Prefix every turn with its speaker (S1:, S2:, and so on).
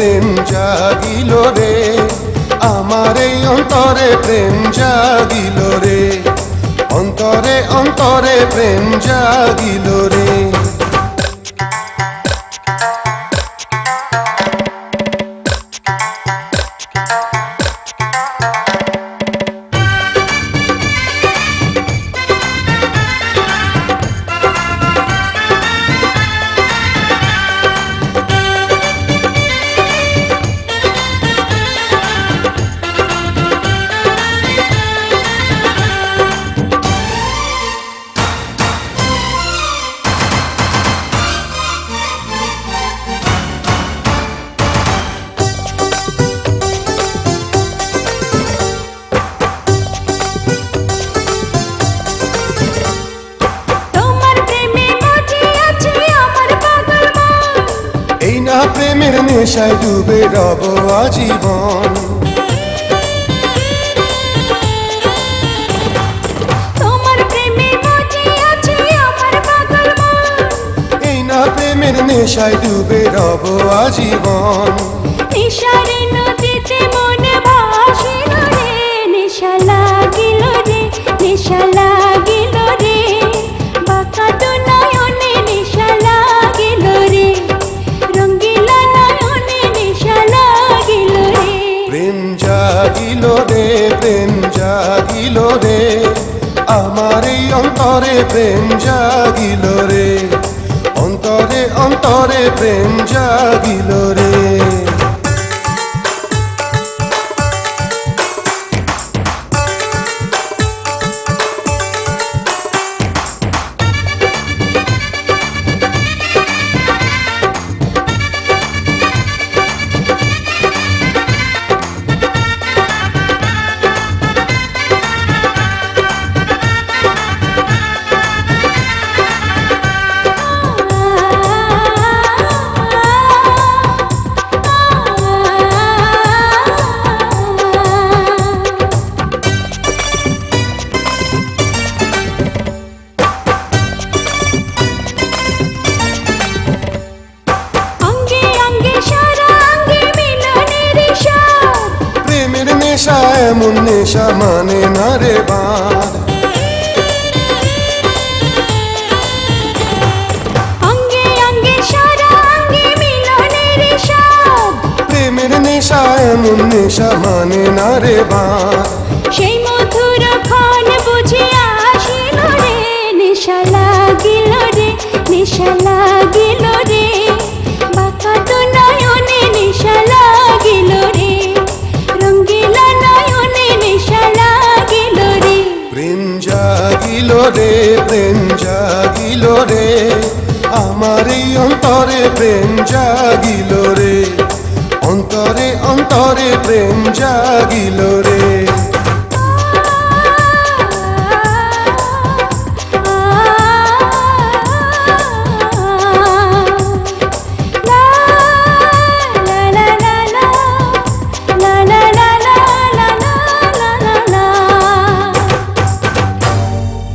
S1: প্রেম জাগিল রে আমার এই অন্তরে প্রেম জাগিল রে অন্তরে অন্তরে প্রেম জাগিল রে। নেশায় ডুবে রব আজীবন। প্রেমের নেশায় ডুবে রব আজীবন।
S2: নিশারে
S1: আমার এই অন্তরে প্রেম জাগিল রে। অন্তরে অন্তরে প্রেম জাগিল রে। নেশা এমন নেশা মানে না রে
S2: সাথ
S1: প্রেমের নেশা এমন নেশা মানে না রে বাঁধ
S2: সেই মধুর ক্ষণ বুঝে আসিল রে নেশা লাগিল রে নেশা
S1: জাগিল রে প্রেম জাগিল রে। আমার এই অন্তরে প্রেম জাগিল রে। অন্তরে অন্তরে প্রেম জাগিল রে।